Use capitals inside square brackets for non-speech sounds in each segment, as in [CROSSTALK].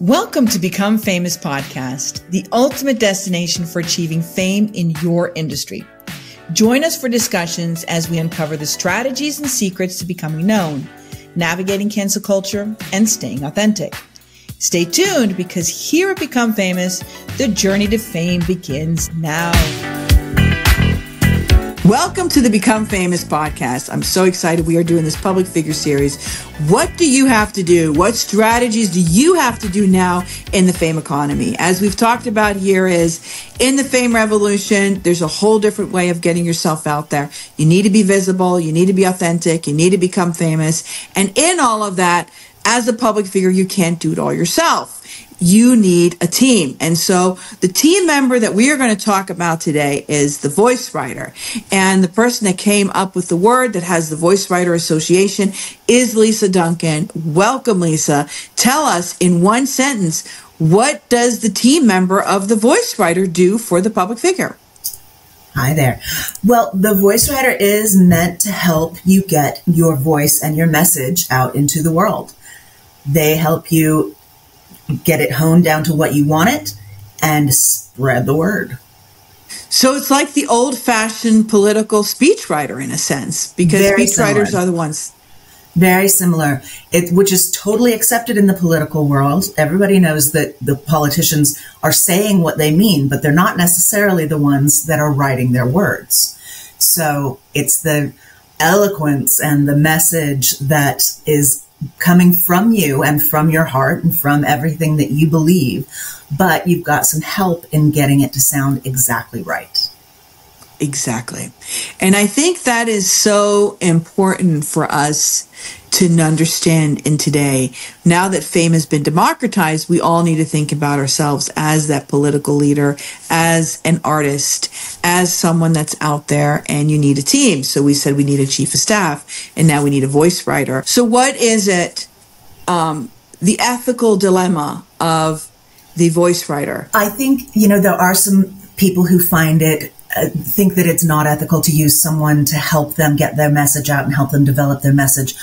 Welcome to Become Famous Podcast, the ultimate destination for achieving fame in your industry. Join us for discussions as we uncover the strategies and secrets to becoming known, navigating cancel culture, and staying authentic. Stay tuned because here at Become Famous, the journey to fame begins now. Welcome to the Become Famous podcast. I'm so excited we are doing this public figure series. What do you have to do? What strategies do you have to do now in the fame economy? As we've talked about here is in the fame revolution, there's a whole different way of getting yourself out there. You need to be visible. You need to be authentic. You need to become famous. And in all of that, as a public figure, you can't do it all yourself you need a team. And so the team member that we are going to talk about today is the voice writer. And the person that came up with the word that has the voice writer association is Lisa Duncan. Welcome, Lisa. Tell us in one sentence, what does the team member of the voice writer do for the public figure? Hi there. Well, the voice writer is meant to help you get your voice and your message out into the world. They help you get it honed down to what you want it, and spread the word. So it's like the old fashioned political speechwriter in a sense, because speechwriters are the ones. Very similar, it, which is totally accepted in the political world. Everybody knows that the politicians are saying what they mean, but they're not necessarily the ones that are writing their words. So it's the eloquence and the message that is coming from you and from your heart and from everything that you believe, but you've got some help in getting it to sound exactly right. Exactly. And I think that is so important for us to understand in today. Now that fame has been democratized, we all need to think about ourselves as that political leader, as an artist, as someone that's out there, and you need a team. So we said we need a chief of staff, and now we need a voice writer. So, what is it, um, the ethical dilemma of the voice writer? I think, you know, there are some people who find it think that it's not ethical to use someone to help them get their message out and help them develop their message.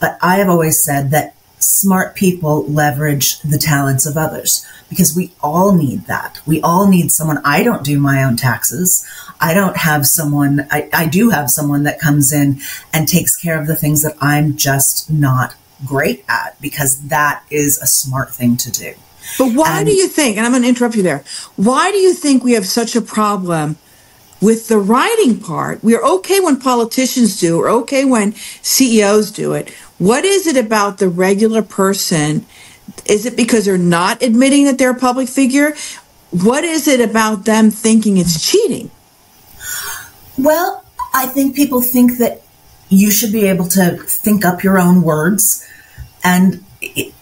But I have always said that smart people leverage the talents of others because we all need that. We all need someone. I don't do my own taxes. I don't have someone, I, I do have someone that comes in and takes care of the things that I'm just not great at because that is a smart thing to do. But why and, do you think, and I'm going to interrupt you there, why do you think we have such a problem with the writing part, we're okay when politicians do, or okay when CEOs do it. What is it about the regular person? Is it because they're not admitting that they're a public figure? What is it about them thinking it's cheating? Well, I think people think that you should be able to think up your own words. And it,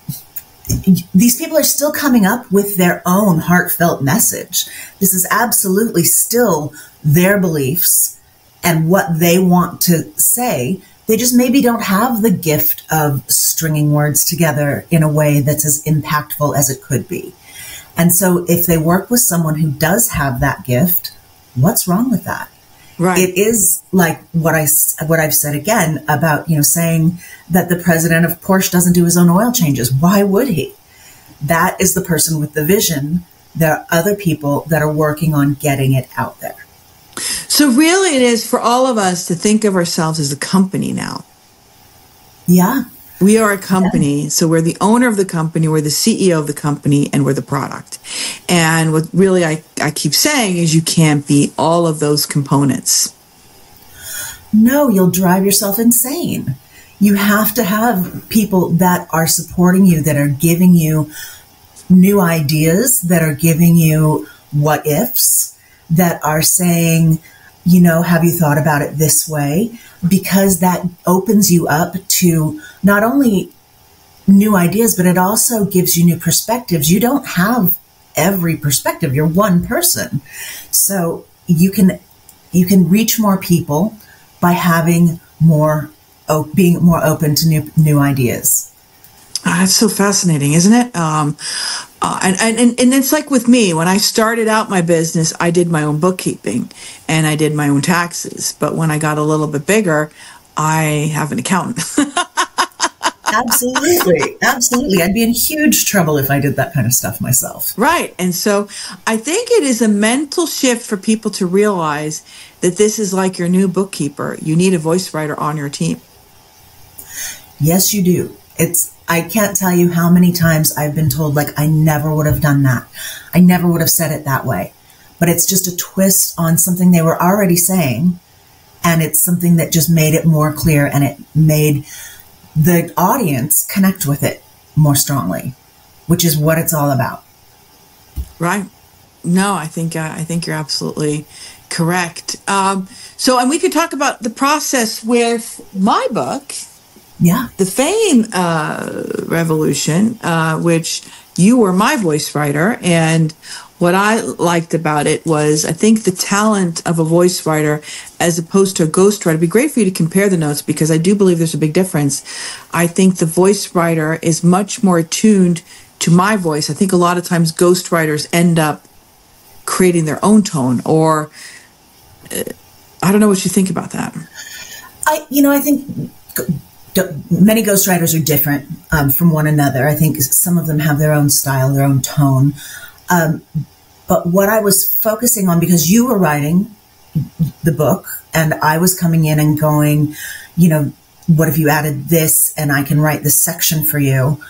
these people are still coming up with their own heartfelt message. This is absolutely still their beliefs and what they want to say. They just maybe don't have the gift of stringing words together in a way that's as impactful as it could be. And so if they work with someone who does have that gift, what's wrong with that? Right. It is like what I what I've said again about you know saying that the president of Porsche doesn't do his own oil changes. Why would he? That is the person with the vision. There are other people that are working on getting it out there. So really it is for all of us to think of ourselves as a company now. Yeah. We are a company. Yeah. So we're the owner of the company, we're the CEO of the company, and we're the product. And what really I, I keep saying is you can't be all of those components. No, you'll drive yourself insane. You have to have people that are supporting you, that are giving you new ideas, that are giving you what ifs, that are saying, you know, have you thought about it this way? Because that opens you up to not only new ideas, but it also gives you new perspectives. You don't have every perspective. You're one person. So you can, you can reach more people by having more, being more open to new, new ideas. Oh, that's so fascinating, isn't it? Um, uh, and, and, and it's like with me, when I started out my business, I did my own bookkeeping and I did my own taxes. But when I got a little bit bigger, I have an accountant. [LAUGHS] absolutely. Absolutely. I'd be in huge trouble if I did that kind of stuff myself. Right. And so I think it is a mental shift for people to realize that this is like your new bookkeeper. You need a voice writer on your team. Yes, you do. It's, I can't tell you how many times I've been told, like, I never would have done that. I never would have said it that way. But it's just a twist on something they were already saying. And it's something that just made it more clear and it made the audience connect with it more strongly, which is what it's all about. Right. No, I think uh, I think you're absolutely correct. Um, so, and we could talk about the process with my book, yeah, the Fame uh, Revolution, uh, which you were my voice writer, and what I liked about it was I think the talent of a voice writer as opposed to a ghostwriter. It'd be great for you to compare the notes because I do believe there's a big difference. I think the voice writer is much more attuned to my voice. I think a lot of times ghostwriters end up creating their own tone or uh, I don't know what you think about that. I, you know, I think many ghostwriters are different um, from one another. I think some of them have their own style, their own tone. Um, but what I was focusing on, because you were writing the book and I was coming in and going, you know, what if you added this and I can write this section for you,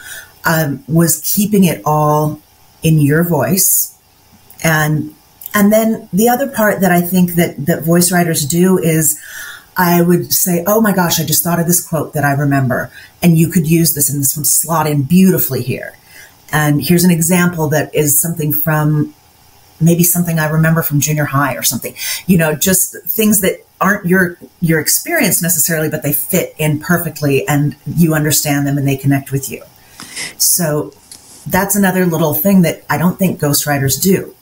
um, was keeping it all in your voice. And, and then the other part that I think that, that voice writers do is, I would say, Oh my gosh, I just thought of this quote that I remember and you could use this and this would slot in beautifully here. And here's an example that is something from maybe something I remember from junior high or something, you know, just things that aren't your, your experience necessarily, but they fit in perfectly and you understand them and they connect with you. So that's another little thing that I don't think ghostwriters do.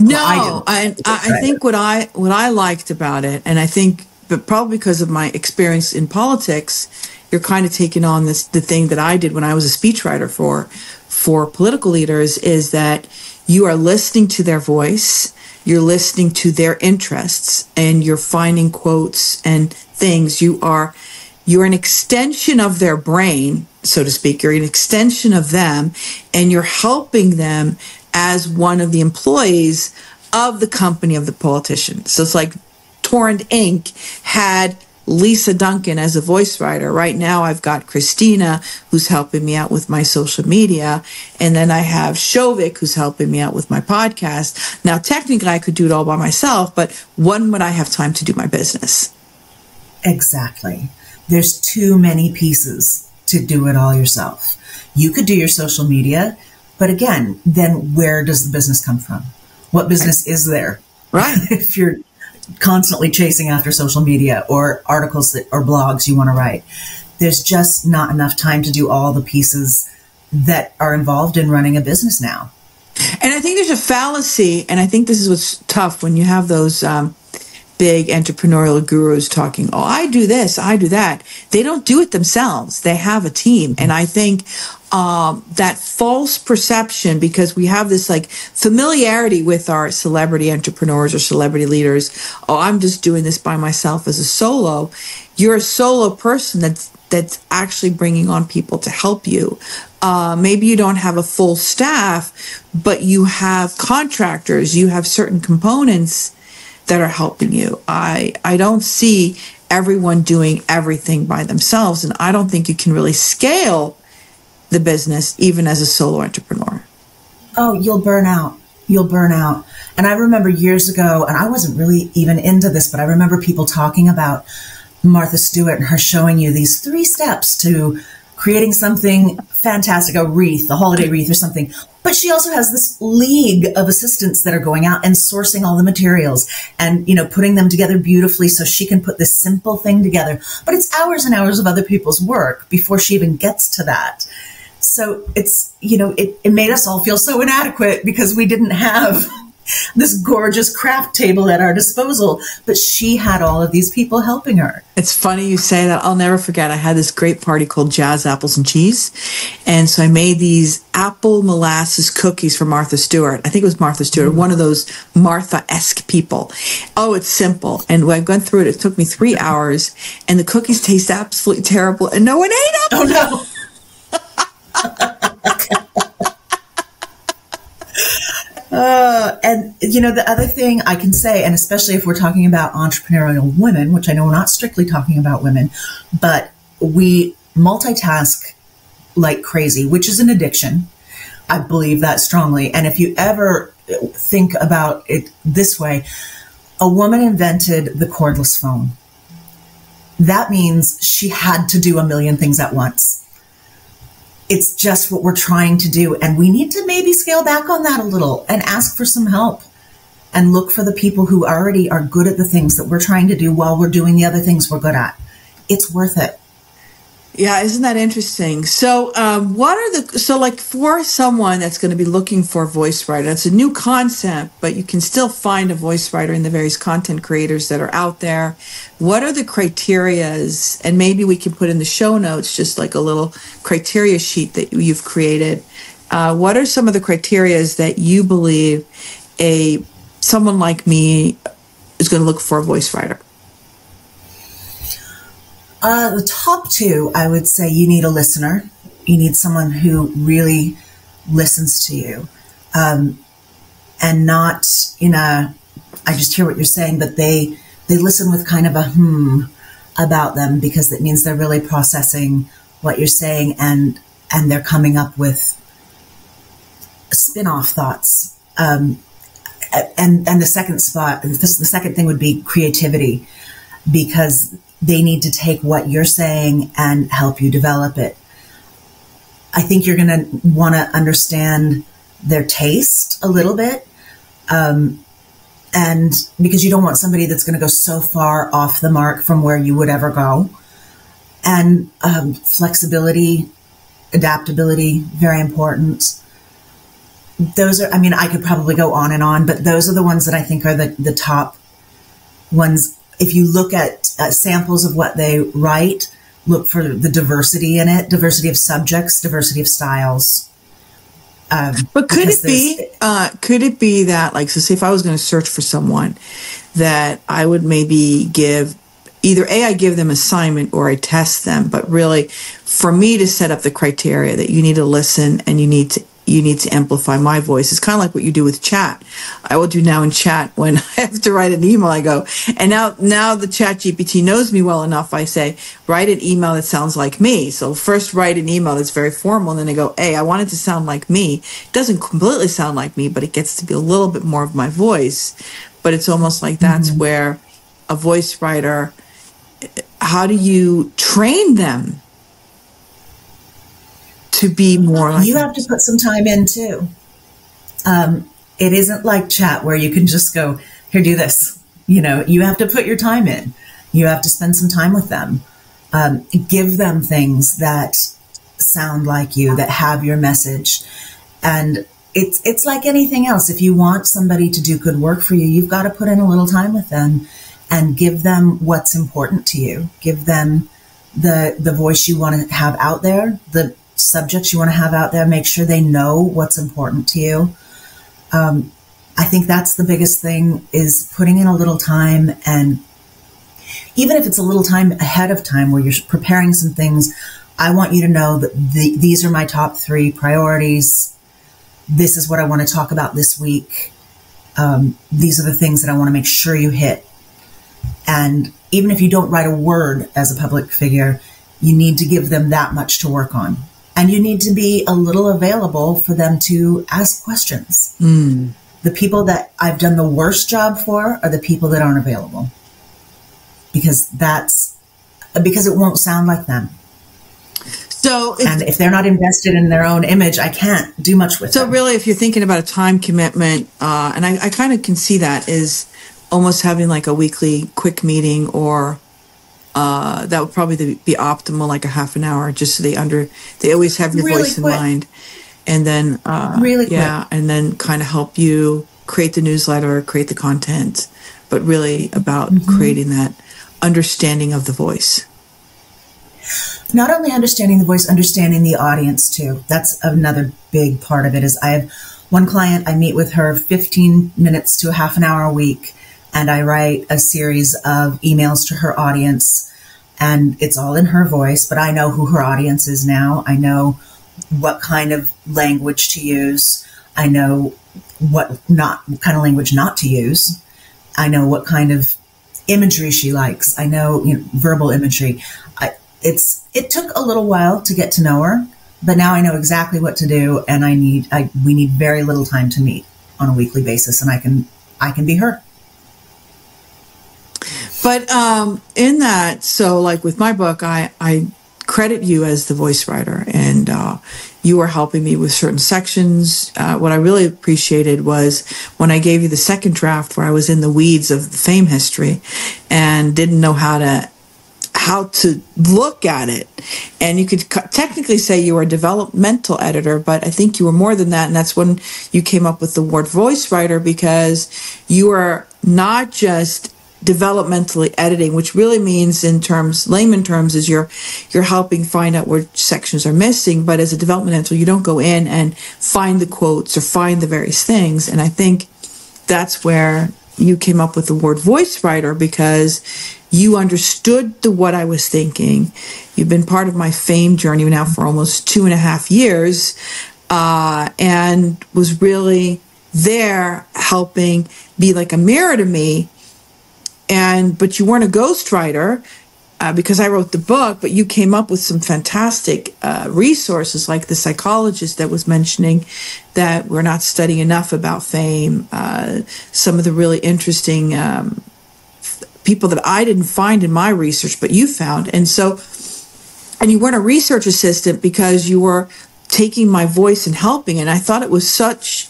No, well, I, I, I think what I, what I liked about it, and I think, but probably because of my experience in politics, you're kind of taking on this, the thing that I did when I was a speechwriter for, for political leaders is that you are listening to their voice, you're listening to their interests, and you're finding quotes and things. You are you're an extension of their brain, so to speak. You're an extension of them, and you're helping them as one of the employees of the company of the politician. So it's like Torund Inc. had Lisa Duncan as a voice writer. Right now, I've got Christina, who's helping me out with my social media. And then I have Shovik, who's helping me out with my podcast. Now, technically, I could do it all by myself, but when would I have time to do my business? Exactly. There's too many pieces to do it all yourself. You could do your social media, but again, then where does the business come from? What business is there? Right. [LAUGHS] if you're constantly chasing after social media or articles that, or blogs you want to write. There's just not enough time to do all the pieces that are involved in running a business now. And I think there's a fallacy, and I think this is what's tough when you have those um, big entrepreneurial gurus talking, oh, I do this, I do that. They don't do it themselves. They have a team. And I think um, that false perception, because we have this like familiarity with our celebrity entrepreneurs or celebrity leaders. Oh, I'm just doing this by myself as a solo. You're a solo person that's that's actually bringing on people to help you. Uh, maybe you don't have a full staff, but you have contractors, you have certain components that are helping you. I, I don't see everyone doing everything by themselves. And I don't think you can really scale the business even as a solo entrepreneur. Oh, you'll burn out. You'll burn out. And I remember years ago, and I wasn't really even into this, but I remember people talking about Martha Stewart and her showing you these three steps to creating something fantastic, a wreath, a holiday wreath or something. But she also has this league of assistants that are going out and sourcing all the materials and, you know, putting them together beautifully so she can put this simple thing together. But it's hours and hours of other people's work before she even gets to that. So it's, you know, it, it made us all feel so inadequate because we didn't have this gorgeous craft table at our disposal, but she had all of these people helping her. It's funny you say that. I'll never forget. I had this great party called Jazz Apples and Cheese. And so I made these apple molasses cookies for Martha Stewart. I think it was Martha Stewart, mm-hmm. one of those Martha esque people. Oh, it's simple. And when I went through it, it took me three hours, and the cookies taste absolutely terrible, and no one ate them. Oh, no. [LAUGHS] Uh, and you know the other thing I can say, and especially if we're talking about entrepreneurial women, which I know we're not strictly talking about women, but we multitask like crazy, which is an addiction. I believe that strongly. And if you ever think about it this way, a woman invented the cordless phone. That means she had to do a million things at once it's just what we're trying to do. And we need to maybe scale back on that a little and ask for some help and look for the people who already are good at the things that we're trying to do while we're doing the other things we're good at. It's worth it. Yeah, isn't that interesting? So, um, what are the so like for someone that's going to be looking for a voice writer? It's a new concept, but you can still find a voice writer in the various content creators that are out there. What are the criterias? And maybe we can put in the show notes just like a little criteria sheet that you've created. Uh, what are some of the criterias that you believe a someone like me is going to look for a voice writer? Uh, the top two, I would say you need a listener. You need someone who really listens to you um, and not in a, I just hear what you're saying, but they, they listen with kind of a hmm about them because it means they're really processing what you're saying and, and they're coming up with spin-off thoughts. Um, and, and the second spot, the second thing would be creativity because they need to take what you're saying and help you develop it. I think you're going to want to understand their taste a little bit. Um, and because you don't want somebody that's going to go so far off the mark from where you would ever go. And um, flexibility, adaptability, very important. Those are, I mean, I could probably go on and on, but those are the ones that I think are the, the top ones if you look at uh, samples of what they write, look for the diversity in it, diversity of subjects, diversity of styles. Um, but could it be, uh, could it be that like, so say if I was going to search for someone that I would maybe give either A, I give them assignment or I test them, but really for me to set up the criteria that you need to listen and you need to you need to amplify my voice. It's kind of like what you do with chat. I will do now in chat when [LAUGHS] I have to write an email. I go, and now, now the chat GPT knows me well enough. I say, write an email that sounds like me. So first write an email that's very formal. And then I go, hey, I want it to sound like me. It doesn't completely sound like me, but it gets to be a little bit more of my voice. But it's almost like that's mm-hmm. where a voice writer, how do you train them to be more like you have to put some time in too. Um, it isn't like chat where you can just go here do this. You know you have to put your time in. You have to spend some time with them. Um, give them things that sound like you that have your message. And it's it's like anything else. If you want somebody to do good work for you you've got to put in a little time with them and give them what's important to you. Give them the the voice you want to have out there the subjects you want to have out there. Make sure they know what's important to you. Um, I think that's the biggest thing is putting in a little time and even if it's a little time ahead of time where you're preparing some things, I want you to know that the, these are my top three priorities. This is what I want to talk about this week. Um, these are the things that I want to make sure you hit. And even if you don't write a word as a public figure, you need to give them that much to work on and you need to be a little available for them to ask questions. Mm. The people that I've done the worst job for are the people that aren't available because that's because it won't sound like them. So, if, and if they're not invested in their own image, I can't do much with so them. So, really, if you're thinking about a time commitment, uh, and I, I kind of can see that is almost having like a weekly quick meeting or uh, that would probably be optimal, like a half an hour, just so they under they always have your really voice quick. in mind, and then uh, really yeah, quick. and then kind of help you create the newsletter, create the content, but really about mm-hmm. creating that understanding of the voice. Not only understanding the voice, understanding the audience too. That's another big part of it is I have one client, I meet with her 15 minutes to a half an hour a week and I write a series of emails to her audience and it's all in her voice, but I know who her audience is now. I know what kind of language to use. I know what not what kind of language not to use. I know what kind of imagery she likes. I know, you know verbal imagery. I, it's it took a little while to get to know her, but now I know exactly what to do, and I need I we need very little time to meet on a weekly basis, and I can I can be her. But um, in that, so like with my book, I I credit you as the voice writer, and uh, you were helping me with certain sections. Uh, what I really appreciated was when I gave you the second draft, where I was in the weeds of the fame history and didn't know how to how to look at it. And you could technically say you were a developmental editor, but I think you were more than that. And that's when you came up with the word voice writer because you are not just developmentally editing, which really means in terms, layman terms, is you're you're helping find out where sections are missing. But as a developmental, you don't go in and find the quotes or find the various things. And I think that's where you came up with the word voice writer because you understood the what I was thinking. You've been part of my fame journey now for almost two and a half years, uh, and was really there helping be like a mirror to me and but you weren't a ghostwriter uh, because I wrote the book, but you came up with some fantastic uh, resources, like the psychologist that was mentioning that we're not studying enough about fame. Uh, some of the really interesting um, people that I didn't find in my research, but you found, and so, and you weren't a research assistant because you were taking my voice and helping, and I thought it was such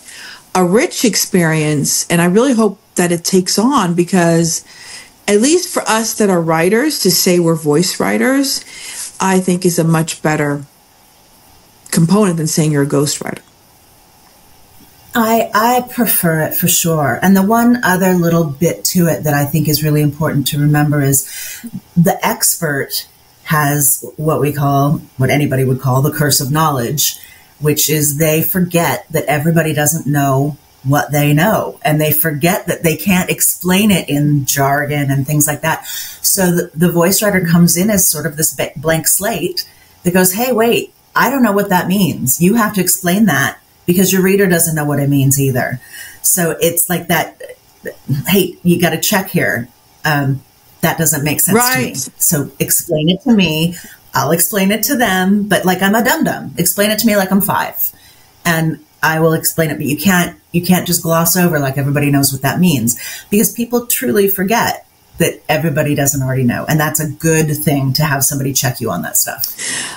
a rich experience, and I really hope that it takes on because at least for us that are writers to say we're voice writers, I think is a much better component than saying you're a ghostwriter. I I prefer it for sure. And the one other little bit to it that I think is really important to remember is the expert has what we call what anybody would call the curse of knowledge, which is they forget that everybody doesn't know what they know and they forget that they can't explain it in jargon and things like that. So the, the voice writer comes in as sort of this blank slate that goes, Hey, wait, I don't know what that means. You have to explain that because your reader doesn't know what it means either. So it's like that. Hey, you got to check here. Um, that doesn't make sense right. to me. So explain it to me. I'll explain it to them, but like I'm a dum dum. Explain it to me like I'm five. And I will explain it, but you can't you can't just gloss over like everybody knows what that means. Because people truly forget that everybody doesn't already know and that's a good thing to have somebody check you on that stuff.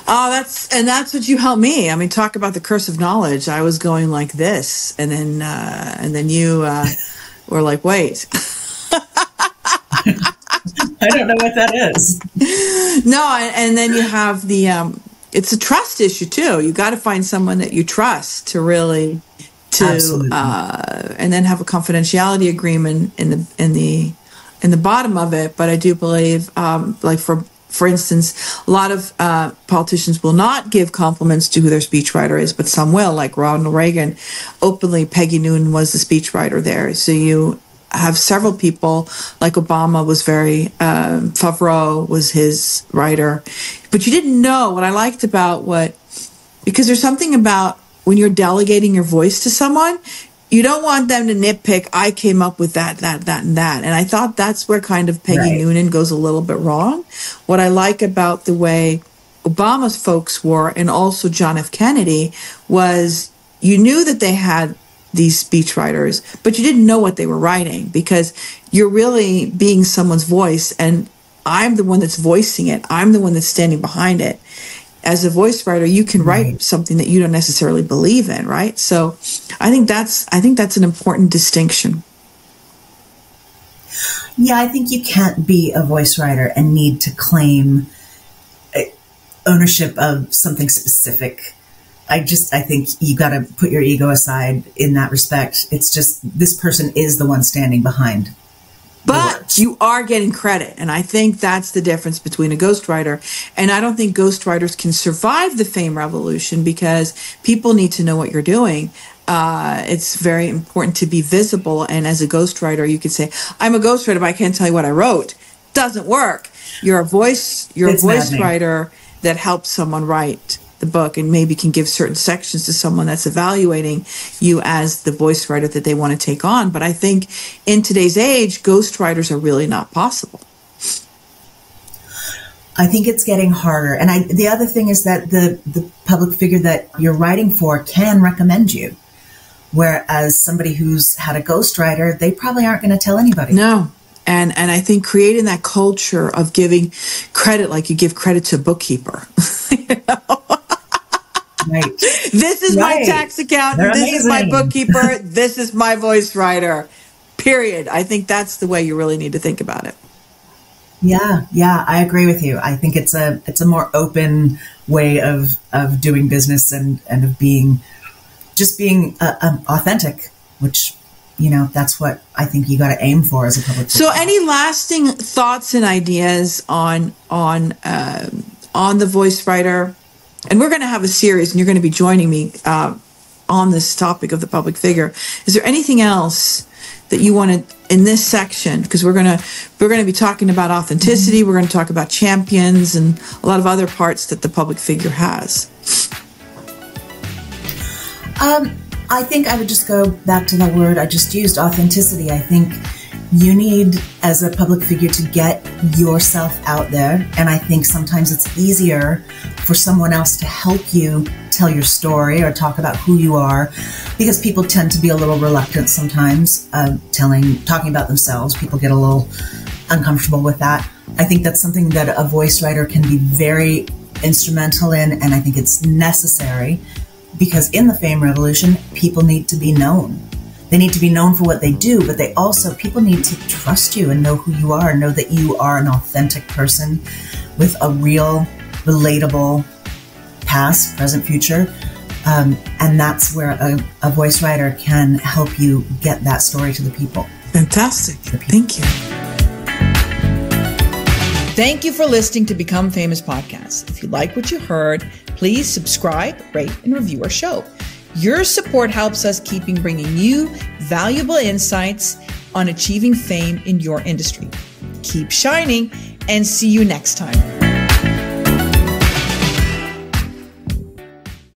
Oh that's and that's what you helped me. I mean talk about the curse of knowledge. I was going like this and then uh and then you uh were like wait. [LAUGHS] I don't know what that is. [LAUGHS] No and then you have the um it's a trust issue too. You got to find someone that you trust to really to uh, and then have a confidentiality agreement in the in the in the bottom of it. But I do believe, um, like for for instance, a lot of uh, politicians will not give compliments to who their speechwriter is, but some will. Like Ronald Reagan, openly, Peggy Noonan was the speechwriter there. So you have several people, like Obama was very, um, Favreau was his writer. But you didn't know what I liked about what, because there's something about when you're delegating your voice to someone, you don't want them to nitpick, I came up with that, that, that, and that. And I thought that's where kind of Peggy right. Noonan goes a little bit wrong. What I like about the way Obama's folks were, and also John F. Kennedy, was you knew that they had these speechwriters, but you didn't know what they were writing because you're really being someone's voice and I'm the one that's voicing it. I'm the one that's standing behind it. As a voice writer, you can write right. something that you don't necessarily believe in, right? So I think that's I think that's an important distinction. Yeah, I think you can't be a voice writer and need to claim uh, ownership of something specific I just, I think you got to put your ego aside in that respect. It's just this person is the one standing behind. But you are getting credit. And I think that's the difference between a ghostwriter. And I don't think ghostwriters can survive the fame revolution because people need to know what you're doing. Uh, it's very important to be visible. And as a ghostwriter, you could say, I'm a ghostwriter, but I can't tell you what I wrote. Doesn't work. You're a voice, you're it's a voice writer that helps someone write the book and maybe can give certain sections to someone that's evaluating you as the voice writer that they want to take on. But I think in today's age, ghostwriters are really not possible. I think it's getting harder. And I, the other thing is that the, the public figure that you're writing for can recommend you. Whereas somebody who's had a ghostwriter, they probably aren't going to tell anybody. No. And, and I think creating that culture of giving credit like you give credit to a bookkeeper. [LAUGHS] Right. This is right. my tax accountant. This is my bookkeeper. [LAUGHS] this is my voice writer. Period. I think that's the way you really need to think about it. Yeah, yeah, I agree with you. I think it's a it's a more open way of of doing business and and of being just being uh, um, authentic, which you know that's what I think you got to aim for as a public. So, any lasting thoughts and ideas on on um, on the voice writer and we're going to have a series, and you're going to be joining me uh, on this topic of the public figure. Is there anything else that you wanted in this section? Because we're gonna we're going to be talking about authenticity. We're going to talk about champions and a lot of other parts that the public figure has. Um, I think I would just go back to that word I just used, authenticity. I think you need, as a public figure, to get yourself out there. And I think sometimes it's easier for someone else to help you tell your story or talk about who you are because people tend to be a little reluctant sometimes uh, telling talking about themselves. People get a little uncomfortable with that. I think that's something that a voice writer can be very instrumental in and i think it's necessary because in the fame revolution people need to be known they need to be known for what they do but they also people need to trust you and know who you are and know that you are an authentic person with a real relatable past, present, future. Um, and that's where a, a, voice writer can help you get that story to the people. Fantastic. The people. Thank you. Thank you for listening to Become Famous Podcast. If you like what you heard, please subscribe, rate, and review our show. Your support helps us keeping bringing you valuable insights on achieving fame in your industry. Keep shining and see you next time.